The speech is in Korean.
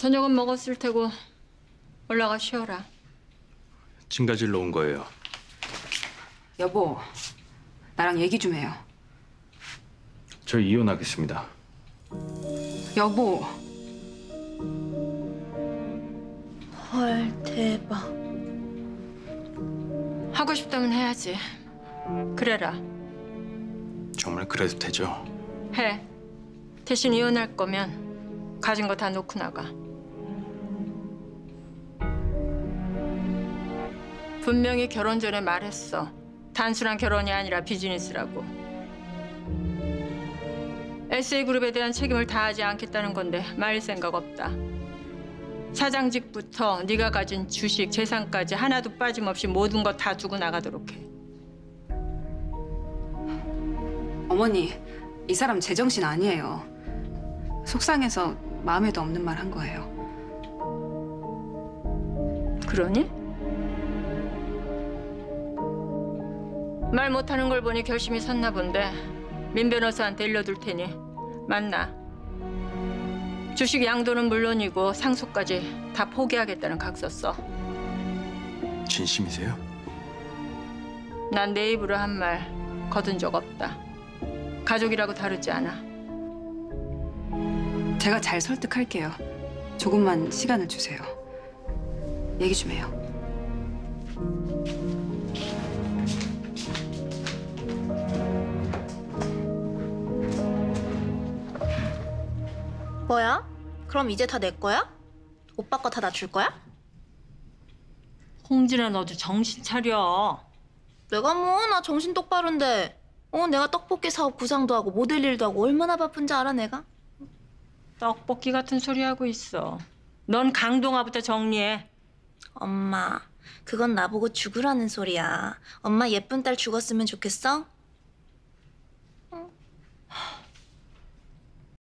저녁은 먹었을 테고 올라가 쉬어라. 진가질러 온 거예요. 여보, 나랑 얘기 좀 해요. 저 이혼하겠습니다. 여보, 헐 대박. 하고 싶다면 해야지. 그래라. 정말 그래도 되죠? 해. 대신 이혼할 거면 가진 거 다 놓고 나가. 분명히 결혼 전에 말했어. 단순한 결혼이 아니라 비즈니스라고. SA그룹에 대한 책임을 다하지 않겠다는 건데 말 생각 없다. 사장직부터 네가 가진 주식, 재산까지 하나도 빠짐없이 모든 거다 두고 나가도록 해. 어머니, 이 사람 제정신 아니에요. 속상해서 마음에도 없는 말 한 거예요. 그러니? 말 못하는 걸 보니 결심이 섰나 본데 민 변호사한테 일러둘 테니 만나. 주식 양도는 물론이고 상속까지 다 포기하겠다는 각서 써. 진심이세요? 난 내 입으로 한 말 거둔 적 없다. 가족이라고 다르지 않아. 제가 잘 설득할게요. 조금만 시간을 주세요. 얘기 좀 해요. 뭐야? 그럼 이제 다 내 거야? 오빠 거 다 나 줄 거야? 홍진아 너도 정신 차려. 내가 뭐 나 정신 똑바른데. 어 내가 떡볶이 사업 구상도 하고 모델 일도 하고 얼마나 바쁜지 알아 내가? 떡볶이 같은 소리 하고 있어. 넌 강동아부터 정리해. 엄마 그건 나보고 죽으라는 소리야. 엄마 예쁜 딸 죽었으면 좋겠어?